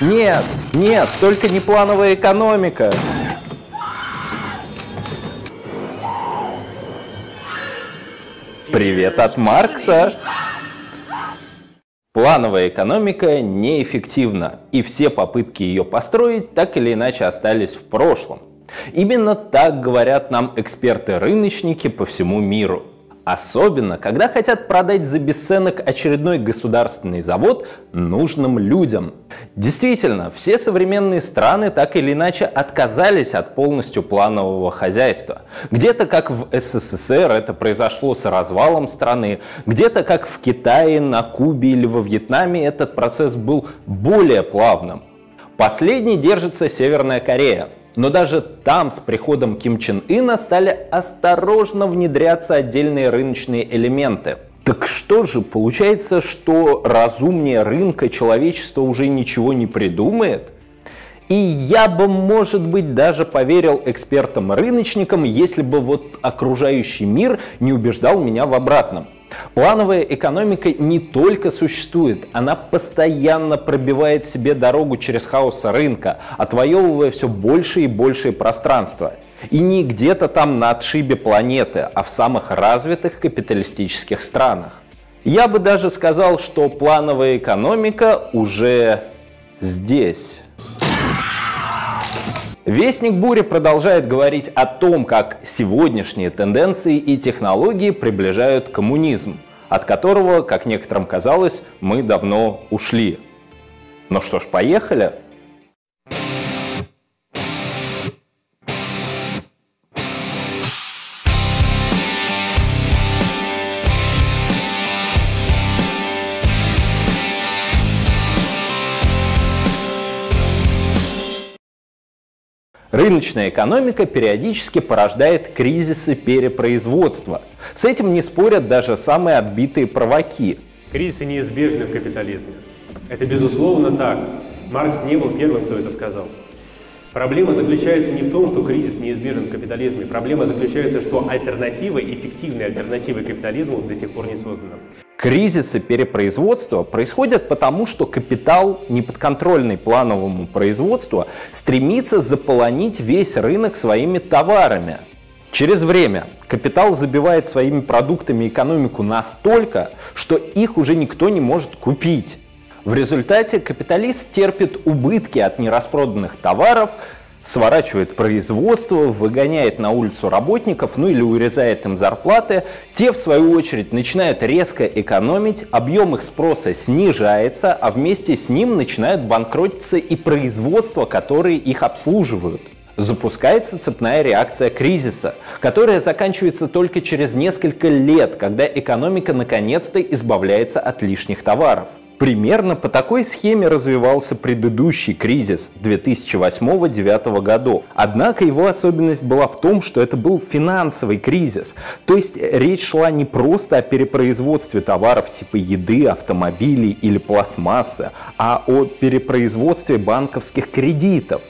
Нет, нет, только не плановая экономика. Привет от Маркса! Плановая экономика неэффективна, и все попытки ее построить так или иначе остались в прошлом. Именно так говорят нам эксперты-рыночники по всему миру. Особенно, когда хотят продать за бесценок очередной государственный завод нужным людям. Действительно, все современные страны так или иначе отказались от полностью планового хозяйства. Где-то как в СССР это произошло с развалом страны, где-то как в Китае, на Кубе или во Вьетнаме этот процесс был более плавным. Последней держится Северная Корея. Но даже там с приходом Ким Чен Ына стали осторожно внедряться отдельные рыночные элементы. Так что же, получается, что разумнее рынка человечество уже ничего не придумает? И я бы, может быть, даже поверил экспертам-рыночникам, если бы вот окружающий мир не убеждал меня в обратном. Плановая экономика не только существует, она постоянно пробивает себе дорогу через хаос рынка, отвоевывая все больше и большее пространство. И не где-то там на отшибе планеты, а в самых развитых капиталистических странах. Я бы даже сказал, что плановая экономика уже здесь. Вестник бури продолжает говорить о том, как сегодняшние тенденции и технологии приближают коммунизм, от которого, как некоторым казалось, мы давно ушли. Ну что ж, поехали. Рыночная экономика периодически порождает кризисы перепроизводства. С этим не спорят даже самые отбитые провоки. Кризисы неизбежны в капитализме. Это безусловно так. Маркс не был первым, кто это сказал. Проблема заключается не в том, что кризис неизбежен в капитализме. Проблема заключается, что альтернатива, эффективная альтернатива капитализму до сих пор не создана. Кризисы перепроизводства происходят потому, что капитал, неподконтрольный плановому производству, стремится заполонить весь рынок своими товарами. Через время капитал забивает своими продуктами экономику настолько, что их уже никто не может купить. В результате капиталист терпит убытки от нераспроданных товаров, сворачивает производство, выгоняет на улицу работников, ну или урезает им зарплаты. Те, в свою очередь, начинают резко экономить, объем их спроса снижается, а вместе с ним начинают банкротиться и производства, которые их обслуживают. Запускается цепная реакция кризиса, которая заканчивается только через несколько лет, когда экономика наконец-то избавляется от лишних товаров. Примерно по такой схеме развивался предыдущий кризис 2008-2009 годов. Однако его особенность была в том, что это был финансовый кризис. То есть речь шла не просто о перепроизводстве товаров типа еды, автомобилей или пластмассы, а о перепроизводстве банковских кредитов.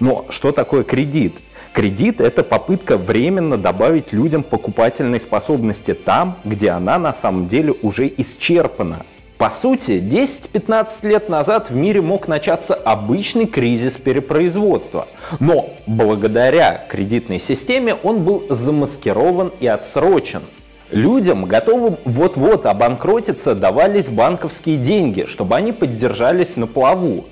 Но что такое кредит? Кредит – это попытка временно добавить людям покупательной способности там, где она на самом деле уже исчерпана – по сути, 10-15 лет назад в мире мог начаться обычный кризис перепроизводства. Но благодаря кредитной системе он был замаскирован и отсрочен. Людям, готовым вот-вот обанкротиться, давались банковские деньги, чтобы они поддержались на плаву.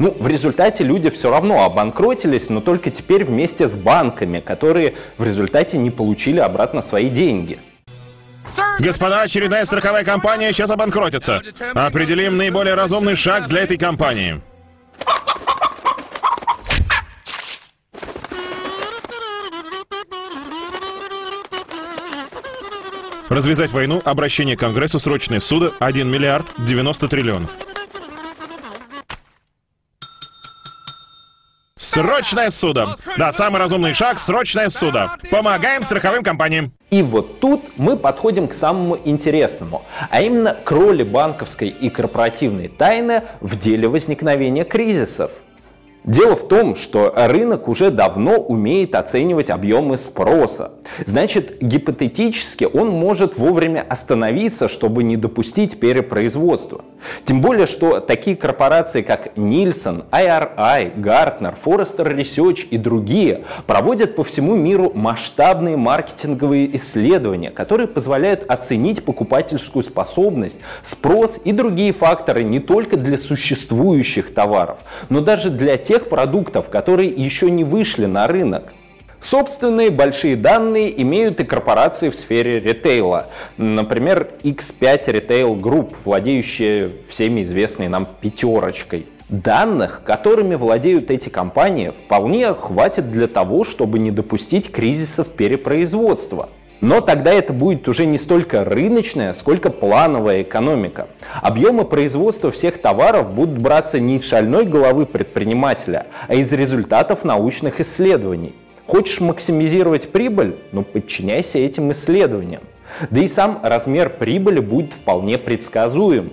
Ну, в результате люди все равно обанкротились, но только теперь вместе с банками, которые в результате не получили обратно свои деньги. Господа, очередная страховая компания сейчас обанкротится. Определим наиболее разумный шаг для этой компании. Развязать войну, обращение к Конгрессу, срочное суда, 1 миллиард 90 триллионов. Срочное судо. Да, самый разумный шаг – срочное судо. Помогаем страховым компаниям. И вот тут мы подходим к самому интересному, а именно к роли банковской и корпоративной тайны в деле возникновения кризисов. Дело в том, что рынок уже давно умеет оценивать объемы спроса. Значит, гипотетически он может вовремя остановиться, чтобы не допустить перепроизводства. Тем более, что такие корпорации, как Nielsen, IRI, Gartner, Forrester Research и другие проводят по всему миру масштабные маркетинговые исследования, которые позволяют оценить покупательскую способность, спрос и другие факторы не только для существующих товаров, но даже для тех, тех продуктов, которые еще не вышли на рынок. Собственные большие данные имеют и корпорации в сфере ритейла. Например, X5 Retail Group, владеющие всеми известной нам пятерочкой. Данных, которыми владеют эти компании, вполне хватит для того, чтобы не допустить кризисов перепроизводства. Но тогда это будет уже не столько рыночная, сколько плановая экономика. Объемы производства всех товаров будут браться не из шальной головы предпринимателя, а из результатов научных исследований. Хочешь максимизировать прибыль? Ну, подчиняйся этим исследованиям. Да и сам размер прибыли будет вполне предсказуем.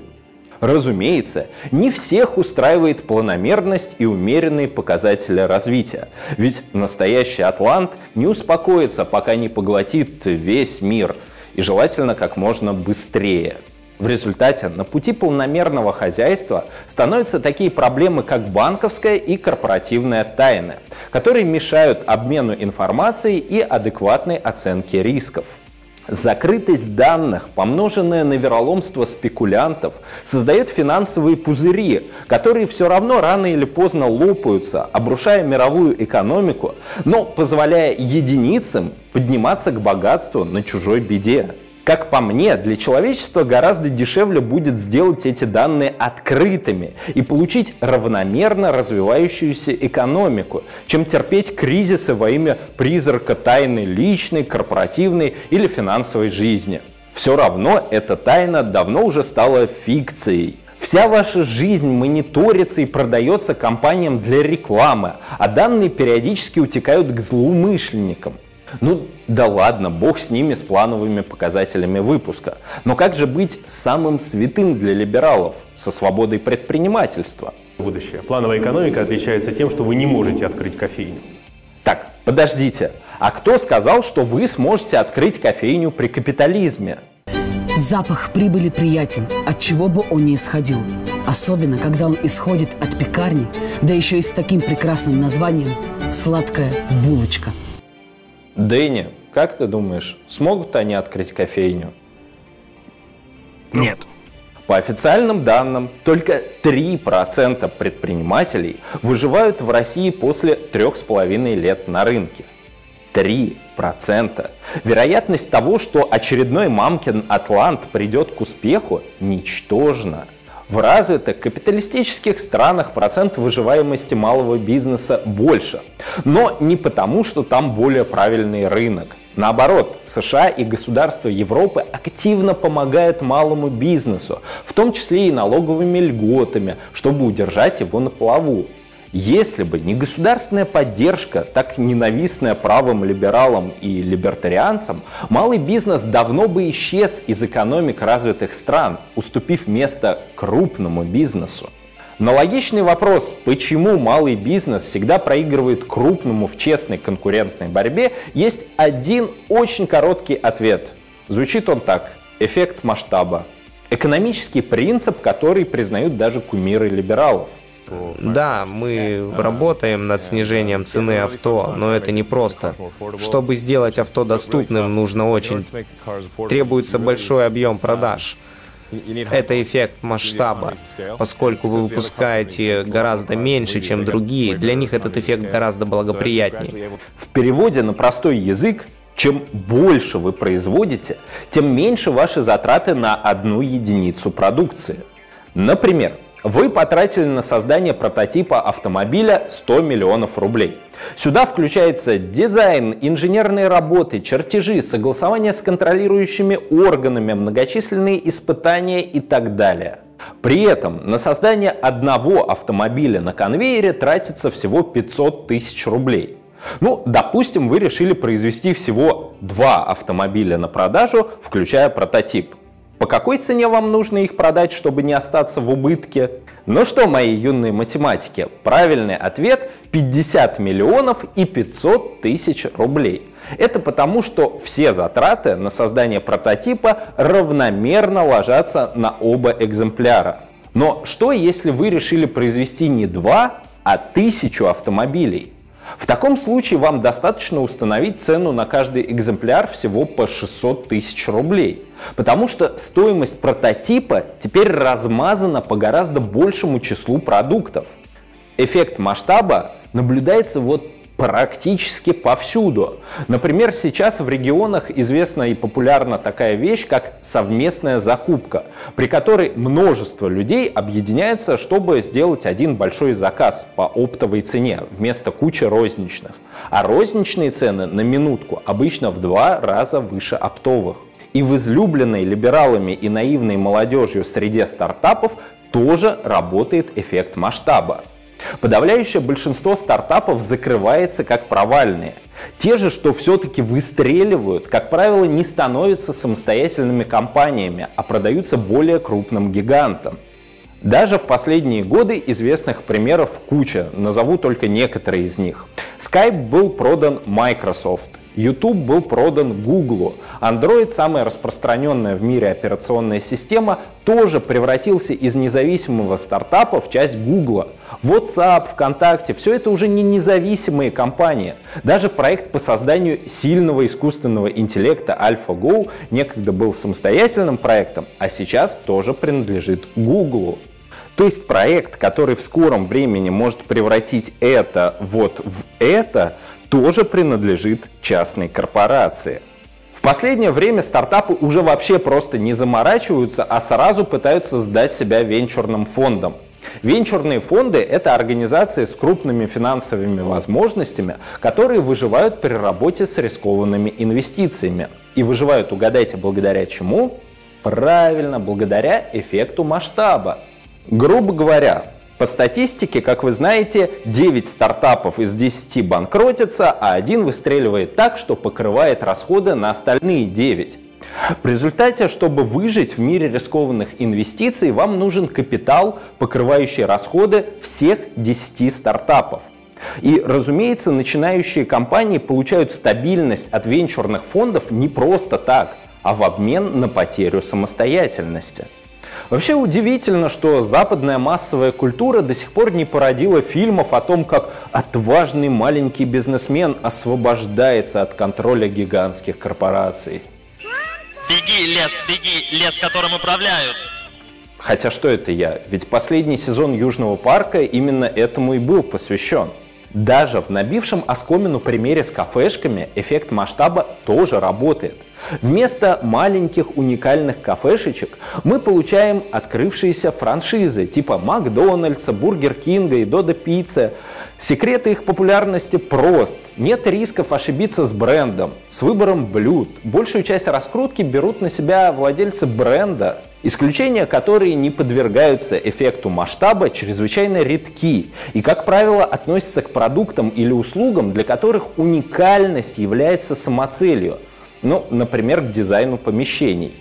Разумеется, не всех устраивает планомерность и умеренные показатели развития. Ведь настоящий атлант не успокоится, пока не поглотит весь мир. И желательно как можно быстрее. В результате на пути полномерного хозяйства становятся такие проблемы, как банковская и корпоративная тайна, которые мешают обмену информацией и адекватной оценке рисков. Закрытость данных, помноженная на вероломство спекулянтов, создает финансовые пузыри, которые все равно рано или поздно лопаются, обрушая мировую экономику, но позволяя единицам подниматься к богатству на чужой беде. Как по мне, для человечества гораздо дешевле будет сделать эти данные открытыми и получить равномерно развивающуюся экономику, чем терпеть кризисы во имя призрака тайны личной, корпоративной или финансовой жизни. Все равно эта тайна давно уже стала фикцией. Вся ваша жизнь мониторится и продается компаниям для рекламы, а данные периодически утекают к злоумышленникам. Ну да ладно, бог с ними, с плановыми показателями выпуска. Но как же быть самым святым для либералов, со свободой предпринимательства? Будущее. Плановая экономика отличается тем, что вы не можете открыть кофейню. Так, подождите, а кто сказал, что вы сможете открыть кофейню при капитализме? Запах прибыли приятен, от чего бы он ни исходил. Особенно, когда он исходит от пекарни, да еще и с таким прекрасным названием «Сладкая булочка». Дэнни, как ты думаешь, смогут они открыть кофейню? Нет. По официальным данным, только 3% предпринимателей выживают в России после трех с половиной лет на рынке. 3%. Вероятность того, что очередной мамкин Атлант придет к успеху, ничтожна. В развитых капиталистических странах процент выживаемости малого бизнеса больше. Но не потому, что там более правильный рынок. Наоборот, США и государства Европы активно помогают малому бизнесу, в том числе и налоговыми льготами, чтобы удержать его на плаву. Если бы не государственная поддержка, так ненавистная правым либералам и либертарианцам, малый бизнес давно бы исчез из экономик развитых стран, уступив место крупному бизнесу. На логичный вопрос, почему малый бизнес всегда проигрывает крупному в честной конкурентной борьбе, есть один очень короткий ответ. Звучит он так. Эффект масштаба. Экономический принцип, который признают даже кумиры либералов. Да, мы работаем над снижением цены авто, но это не просто. Чтобы сделать авто доступным, нужно очень... Требуется большой объем продаж. Это эффект масштаба. Поскольку вы выпускаете гораздо меньше, чем другие, для них этот эффект гораздо благоприятнее. В переводе на простой язык, чем больше вы производите, тем меньше ваши затраты на одну единицу продукции. Например, вы потратили на создание прототипа автомобиля 100 миллионов рублей. Сюда включается дизайн, инженерные работы, чертежи, согласование с контролирующими органами, многочисленные испытания и так далее. При этом на создание одного автомобиля на конвейере тратится всего 500 тысяч рублей. Ну, допустим, вы решили произвести всего два автомобиля на продажу, включая прототип. По какой цене вам нужно их продать, чтобы не остаться в убытке? Ну что, мои юные математики, правильный ответ 50 миллионов и 500 тысяч рублей. Это потому, что все затраты на создание прототипа равномерно ложатся на оба экземпляра. Но что, если вы решили произвести не два, а тысячу автомобилей? В таком случае вам достаточно установить цену на каждый экземпляр всего по 600 тысяч рублей. Потому что стоимость прототипа теперь размазана по гораздо большему числу продуктов. Эффект масштаба наблюдается вот практически повсюду. Например, сейчас в регионах известна и популярна такая вещь, как совместная закупка, при которой множество людей объединяется, чтобы сделать один большой заказ по оптовой цене вместо кучи розничных. А розничные цены на минутку обычно в два раза выше оптовых. И в излюбленной либералами и наивной молодежью среде стартапов тоже работает эффект масштаба. Подавляющее большинство стартапов закрывается как провальные. Те же, что все-таки выстреливают, как правило, не становятся самостоятельными компаниями, а продаются более крупным гигантам. Даже в последние годы известных примеров куча, назову только некоторые из них. Skype был продан Microsoft, YouTube был продан Google. Android, самая распространенная в мире операционная система, тоже превратился из независимого стартапа в часть Google. WhatsApp, ВКонтакте, все это уже не независимые компании. Даже проект по созданию сильного искусственного интеллекта AlphaGo некогда был самостоятельным проектом, а сейчас тоже принадлежит Google. То есть проект, который в скором времени может превратить это вот в это, тоже принадлежит частной корпорации. В последнее время стартапы уже вообще просто не заморачиваются, а сразу пытаются сдать себя венчурным фондом. Венчурные фонды – это организации с крупными финансовыми возможностями, которые выживают при работе с рискованными инвестициями. И выживают, угадайте, благодаря чему? Правильно, благодаря эффекту масштаба. Грубо говоря, по статистике, как вы знаете, 9 стартапов из 10 банкротятся, а один выстреливает так, что покрывает расходы на остальные 9. В результате, чтобы выжить в мире рискованных инвестиций, вам нужен капитал, покрывающий расходы всех 10 стартапов. И, разумеется, начинающие компании получают стабильность от венчурных фондов не просто так, а в обмен на потерю самостоятельности. Вообще удивительно, что западная массовая культура до сих пор не породила фильмов о том, как отважный маленький бизнесмен освобождается от контроля гигантских корпораций. Беги, лес, беги, лес, которым управляют. Хотя что это я? Ведь последний сезон Южного парка именно этому и был посвящен. Даже в набившем оскомину примере с кафешками эффект масштаба тоже работает – Вместо маленьких уникальных кафешечек мы получаем открывшиеся франшизы типа Макдональдса, Бургер Кинга и Додо Пицца. Секреты их популярности прост. Нет рисков ошибиться с брендом, с выбором блюд. Большую часть раскрутки берут на себя владельцы бренда. Исключения, которые не подвергаются эффекту масштаба, чрезвычайно редки и, как правило, относятся к продуктам или услугам, для которых уникальность является самоцелью – ну, например, к дизайну помещений.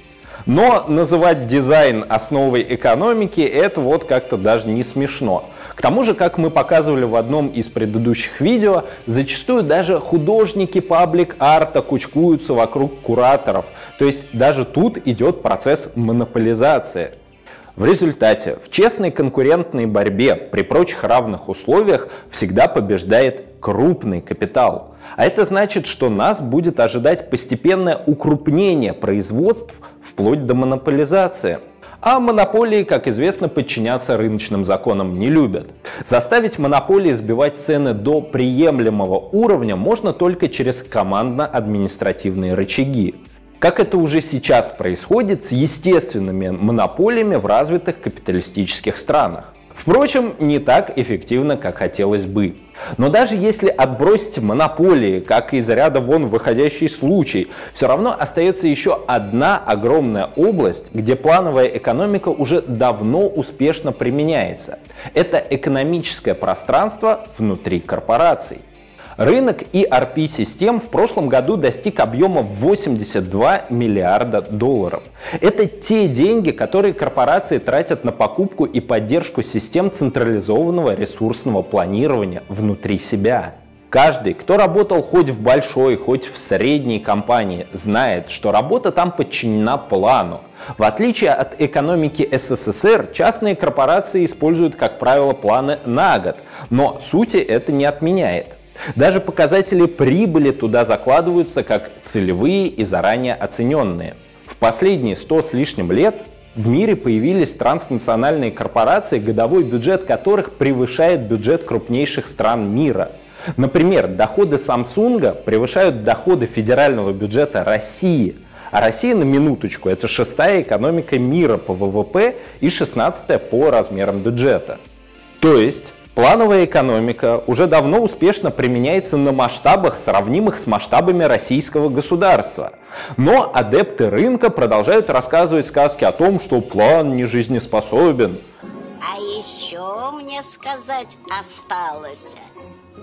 Но называть дизайн основой экономики это вот как-то даже не смешно. К тому же, как мы показывали в одном из предыдущих видео, зачастую даже художники паблик-арта кучкуются вокруг кураторов. То есть даже тут идет процесс монополизации. В результате в честной конкурентной борьбе при прочих равных условиях всегда побеждает крупный капитал. А это значит, что нас будет ожидать постепенное укрупнение производств вплоть до монополизации. А монополии, как известно, подчиняться рыночным законам не любят. Заставить монополии сбивать цены до приемлемого уровня можно только через командно-административные рычаги как это уже сейчас происходит с естественными монополиями в развитых капиталистических странах. Впрочем, не так эффективно, как хотелось бы. Но даже если отбросить монополии, как из ряда вон выходящий случай, все равно остается еще одна огромная область, где плановая экономика уже давно успешно применяется. Это экономическое пространство внутри корпораций. Рынок ERP-систем в прошлом году достиг объема 82 миллиарда долларов. Это те деньги, которые корпорации тратят на покупку и поддержку систем централизованного ресурсного планирования внутри себя. Каждый, кто работал хоть в большой, хоть в средней компании, знает, что работа там подчинена плану. В отличие от экономики СССР, частные корпорации используют, как правило, планы на год, но сути это не отменяет. Даже показатели прибыли туда закладываются как целевые и заранее оцененные. В последние 100 с лишним лет в мире появились транснациональные корпорации, годовой бюджет которых превышает бюджет крупнейших стран мира – Например, доходы Samsung превышают доходы федерального бюджета России. А Россия, на минуточку, это шестая экономика мира по ВВП и шестнадцатая по размерам бюджета. То есть плановая экономика уже давно успешно применяется на масштабах, сравнимых с масштабами российского государства. Но адепты рынка продолжают рассказывать сказки о том, что план не жизнеспособен. А еще мне сказать осталось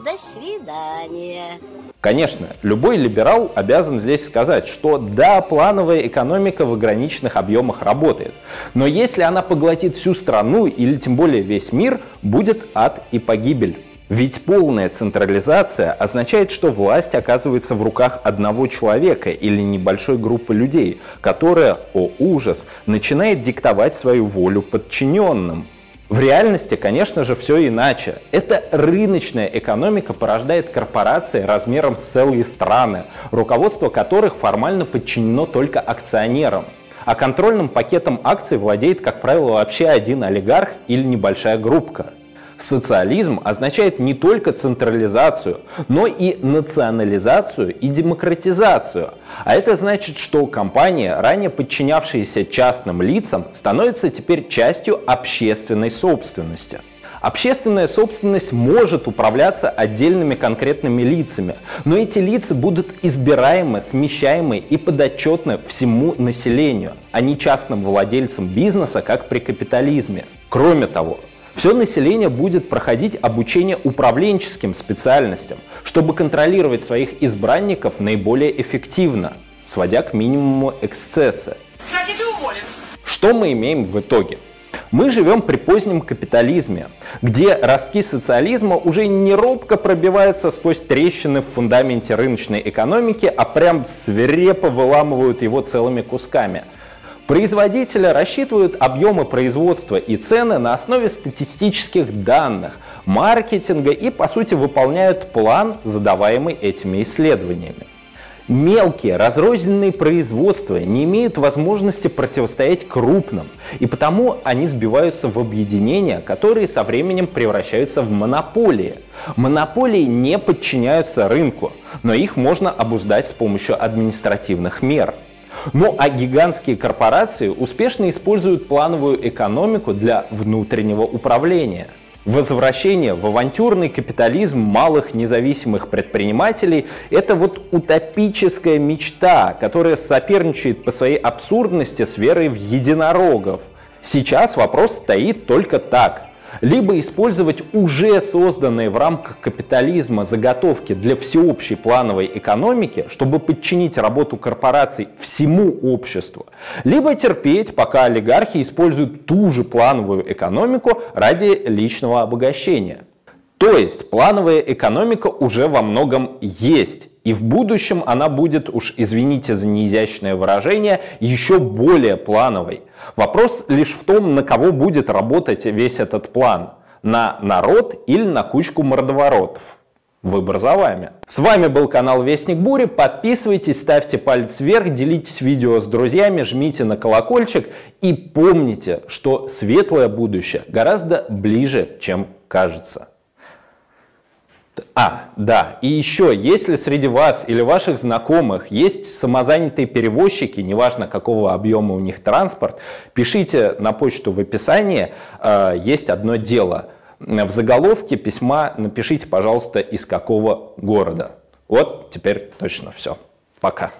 до свидания. Конечно, любой либерал обязан здесь сказать, что да, плановая экономика в ограниченных объемах работает. Но если она поглотит всю страну или тем более весь мир, будет ад и погибель. Ведь полная централизация означает, что власть оказывается в руках одного человека или небольшой группы людей, которая, о ужас, начинает диктовать свою волю подчиненным. В реальности, конечно же, все иначе. Эта рыночная экономика порождает корпорации размером с целые страны, руководство которых формально подчинено только акционерам. А контрольным пакетом акций владеет, как правило, вообще один олигарх или небольшая группка. Социализм означает не только централизацию, но и национализацию и демократизацию. А это значит, что компании, ранее подчинявшиеся частным лицам, становятся теперь частью общественной собственности. Общественная собственность может управляться отдельными конкретными лицами, но эти лица будут избираемы, смещаемы и подотчетны всему населению, а не частным владельцам бизнеса, как при капитализме. Кроме того, все население будет проходить обучение управленческим специальностям, чтобы контролировать своих избранников наиболее эффективно, сводя к минимуму эксцессы. Кстати, ты уволен. Что мы имеем в итоге? Мы живем при позднем капитализме, где ростки социализма уже не робко пробиваются сквозь трещины в фундаменте рыночной экономики, а прям свирепо выламывают его целыми кусками – Производители рассчитывают объемы производства и цены на основе статистических данных, маркетинга и, по сути, выполняют план, задаваемый этими исследованиями. Мелкие разрозненные производства не имеют возможности противостоять крупным, и потому они сбиваются в объединения, которые со временем превращаются в монополии. Монополии не подчиняются рынку, но их можно обуздать с помощью административных мер – ну а гигантские корпорации успешно используют плановую экономику для внутреннего управления. Возвращение в авантюрный капитализм малых независимых предпринимателей – это вот утопическая мечта, которая соперничает по своей абсурдности с верой в единорогов. Сейчас вопрос стоит только так либо использовать уже созданные в рамках капитализма заготовки для всеобщей плановой экономики, чтобы подчинить работу корпораций всему обществу, либо терпеть, пока олигархи используют ту же плановую экономику ради личного обогащения. То есть плановая экономика уже во многом есть. И в будущем она будет, уж извините за неизящное выражение, еще более плановой. Вопрос лишь в том, на кого будет работать весь этот план. На народ или на кучку мордоворотов. Выбор за вами. С вами был канал Вестник Бури. Подписывайтесь, ставьте палец вверх, делитесь видео с друзьями, жмите на колокольчик и помните, что светлое будущее гораздо ближе, чем кажется. А, да, и еще, если среди вас или ваших знакомых есть самозанятые перевозчики, неважно какого объема у них транспорт, пишите на почту в описании, э, есть одно дело. В заголовке письма напишите, пожалуйста, из какого города. Вот теперь точно все. Пока.